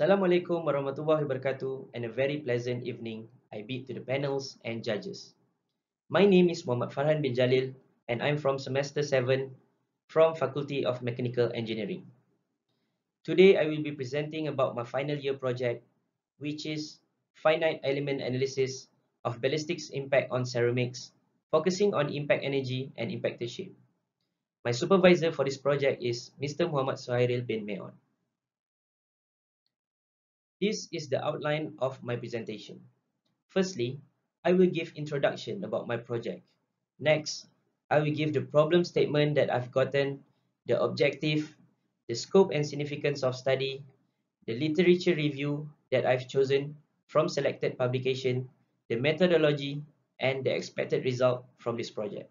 Assalamualaikum warahmatullahi wabarakatuh and a very pleasant evening I bid to the panels and judges. My name is Muhammad Farhan bin Jalil and I'm from semester 7 from Faculty of Mechanical Engineering. Today I will be presenting about my final year project which is finite element analysis of ballistics impact on ceramics focusing on impact energy and impactor shape. My supervisor for this project is Mr. Muhammad Suhairil bin Meon. This is the outline of my presentation. Firstly, I will give introduction about my project. Next, I will give the problem statement that I've gotten, the objective, the scope and significance of study, the literature review that I've chosen from selected publication, the methodology, and the expected result from this project.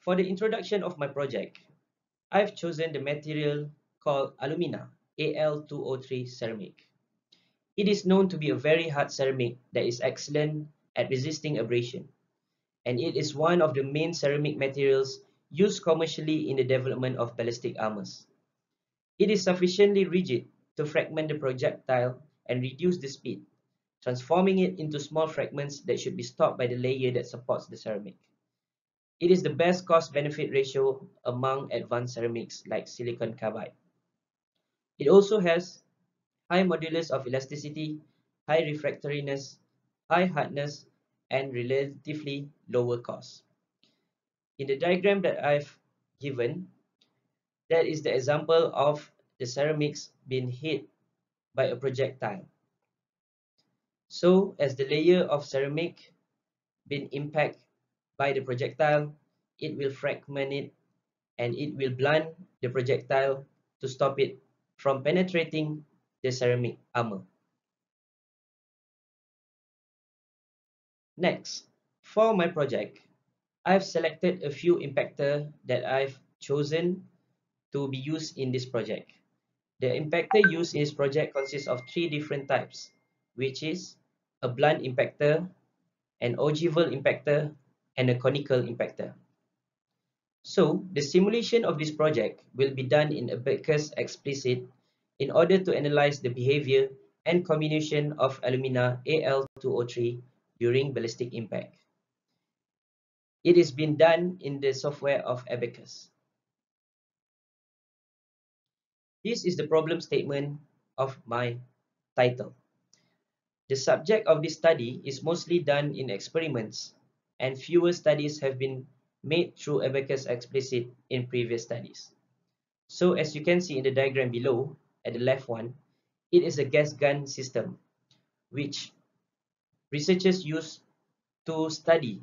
For the introduction of my project, I've chosen the material called alumina Al2O3 ceramic. It is known to be a very hard ceramic that is excellent at resisting abrasion, and it is one of the main ceramic materials used commercially in the development of ballistic armors. It is sufficiently rigid to fragment the projectile and reduce the speed, transforming it into small fragments that should be stopped by the layer that supports the ceramic. It is the best cost-benefit ratio among advanced ceramics like silicon carbide. It also has high modulus of elasticity, high refractoriness, high hardness, and relatively lower cost. In the diagram that I've given, that is the example of the ceramics being hit by a projectile. So as the layer of ceramic been impacted by the projectile, it will fragment it and it will blunt the projectile to stop it from penetrating the ceramic armor. Next, for my project, I've selected a few impactor that I've chosen to be used in this project. The impactor used in this project consists of three different types, which is a blunt impactor, an ogival impactor, and a conical impactor. So, the simulation of this project will be done in Abaqus Explicit in order to analyze the behavior and comminution of alumina Al2O3 during ballistic impact. It is being done in the software of Abaqus. This is the problem statement of my title. The subject of this study is mostly done in experiments and fewer studies have been made through Abaqus Explicit in previous studies. So as you can see in the diagram below, at the left one, it is a gas gun system, which researchers use to study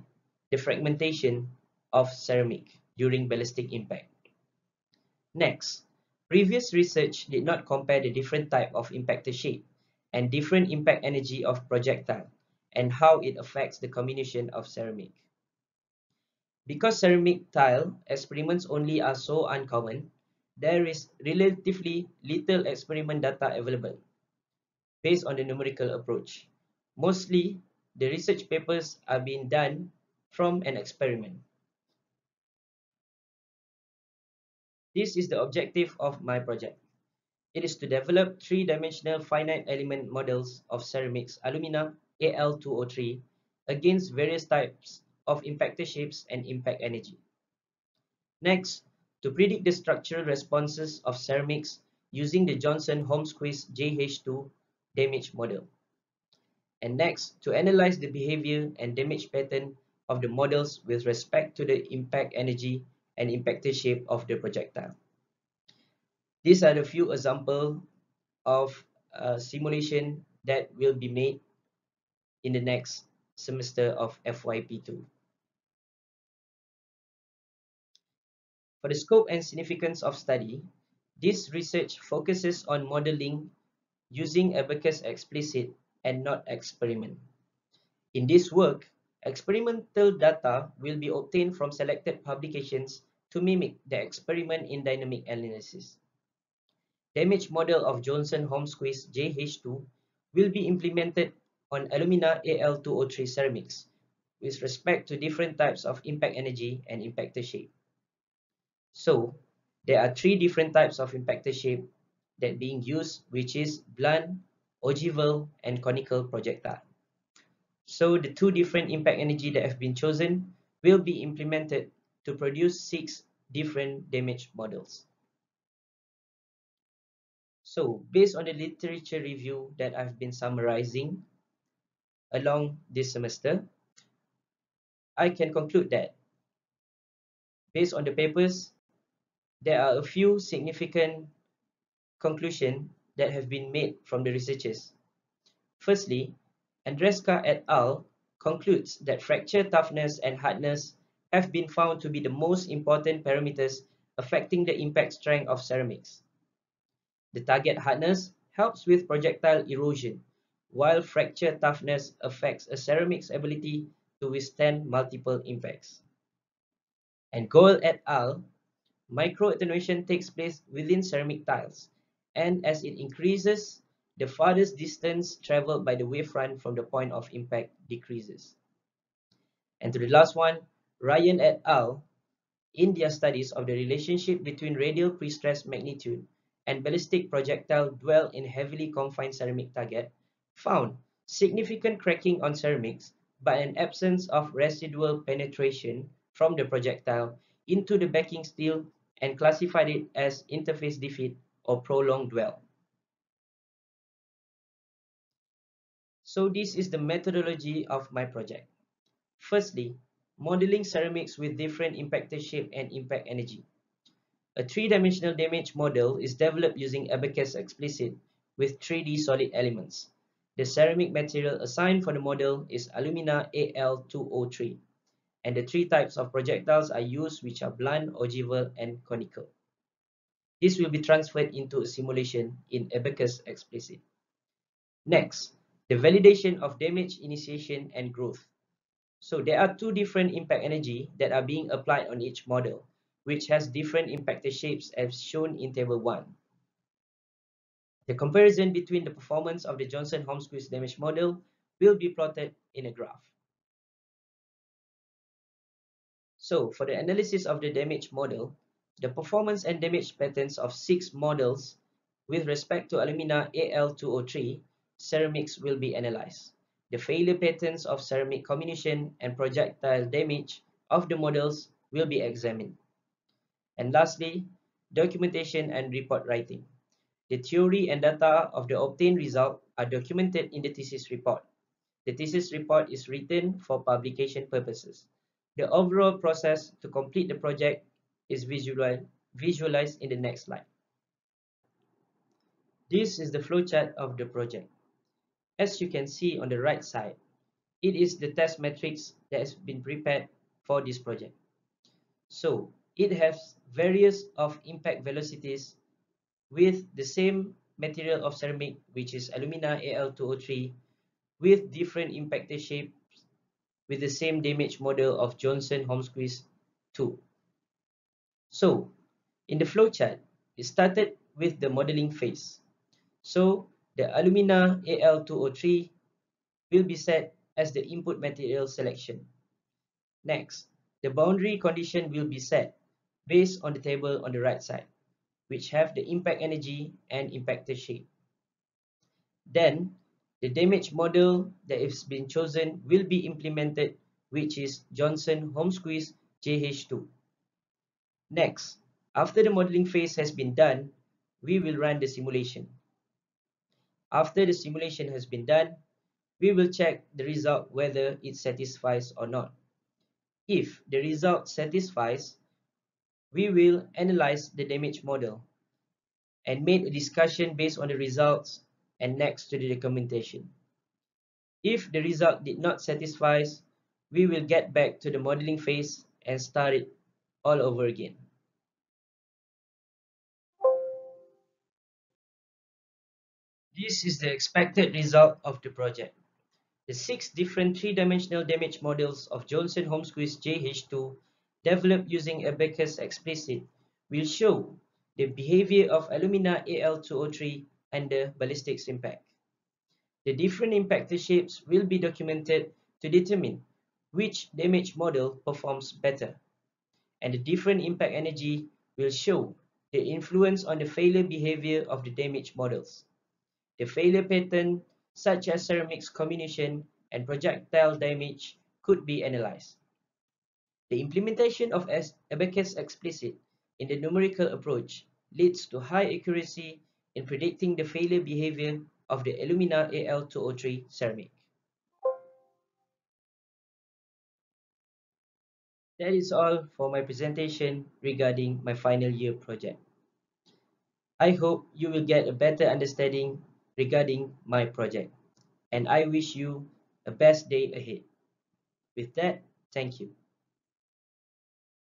the fragmentation of ceramic during ballistic impact. Next, previous research did not compare the different type of impactor shape and different impact energy of projectile and how it affects the comminution of ceramic. Because ceramic tile experiments only are so uncommon, there is relatively little experiment data available based on the numerical approach. Mostly, the research papers are being done from an experiment. This is the objective of my project. It is to develop three-dimensional finite element models of ceramics alumina Al2O3 against various types of impactor shapes and impact energy. Next, to predict the structural responses of ceramics using the Johnson-Holmquist JH2 damage model. And next, to analyze the behavior and damage pattern of the models with respect to the impact energy and impactor shape of the projectile. These are the few examples of uh, simulation that will be made in the next semester of FYP2. For the scope and significance of study, this research focuses on modeling using Abaqus explicit and not experiment. In this work, experimental data will be obtained from selected publications to mimic the experiment in dynamic analysis. Damage model of Johnson-Holmquist JH2 will be implemented on alumina Al2O3 ceramics with respect to different types of impact energy and impactor shape. So, there are three different types of impactor shape that being used, which is blunt, ogival, and conical projectile. So the two different impact energy that have been chosen will be implemented to produce six different damage models. So based on the literature review that I've been summarizing along this semester, I can conclude that based on the papers, there are a few significant conclusions that have been made from the researchers. Firstly, Andreska et al. concludes that fracture toughness and hardness have been found to be the most important parameters affecting the impact strength of ceramics. The target hardness helps with projectile erosion, while fracture toughness affects a ceramic's ability to withstand multiple impacts. And Goel et al. Micro-attenuation takes place within ceramic tiles, and as it increases, the farthest distance traveled by the wavefront from the point of impact decreases. And to the last one, Ryan et al. in their studies of the relationship between radial prestress magnitude and ballistic projectile dwell in heavily confined ceramic target, found significant cracking on ceramics but an absence of residual penetration from the projectile into the backing steel and classified it as interface defeat or prolonged dwell. So this is the methodology of my project. Firstly, modeling ceramics with different impactor shape and impact energy. A three-dimensional damage model is developed using Abaqus Explicit with 3D solid elements. The ceramic material assigned for the model is alumina Al2O3, and the three types of projectiles are used which are blunt, ogival, and conical. This will be transferred into a simulation in Abaqus Explicit. Next, the validation of damage initiation and growth. So there are two different impact energy that are being applied on each model which has different impactor shapes as shown in table 1. The comparison between the performance of the Johnson-Holmquist damage model will be plotted in a graph. So for the analysis of the damage model, the performance and damage patterns of six models with respect to alumina Al2O3 ceramics will be analyzed. The failure patterns of ceramic comminution and projectile damage of the models will be examined. And lastly, documentation and report writing. The theory and data of the obtained result are documented in the thesis report. The thesis report is written for publication purposes. The overall process to complete the project is visualized, in the next slide. This is the flowchart of the project. As you can see on the right side, it is the test matrix that has been prepared for this project. So, it has various of impact velocities with the same material of ceramic which is alumina Al2O3 with different impactor shapes with the same damage model of Johnson Holmquist 2. So in the flowchart, it started with the modeling phase. So the alumina Al2O3 will be set as the input material selection. Next, the boundary condition will be set based on the table on the right side, which have the impact energy and impactor shape. Then, the damage model that has been chosen will be implemented, which is Johnson Holmquist JH2. Next, after the modeling phase has been done, we will run the simulation. After the simulation has been done, we will check the result whether it satisfies or not. If the result satisfies, we will analyze the damage model and make a discussion based on the results and next to the documentation. If the result did not satisfy, we will get back to the modeling phase and start it all over again. This is the expected result of the project. The six different three-dimensional damage models of Johnson Holmquist JH2 developed using Abaqus Explicit will show the behavior of alumina Al2O3 under ballistics impact. The different impactor shapes will be documented to determine which damage model performs better. And the different impact energy will show the influence on the failure behavior of the damage models. The failure pattern, such as ceramics comminution and projectile damage, could be analyzed. The implementation of Abaqus Explicit in the numerical approach leads to high accuracy in predicting the failure behavior of the alumina Al2O3 ceramic. That is all for my presentation regarding my final year project. I hope you will get a better understanding regarding my project and I wish you a best day ahead. With that, thank you.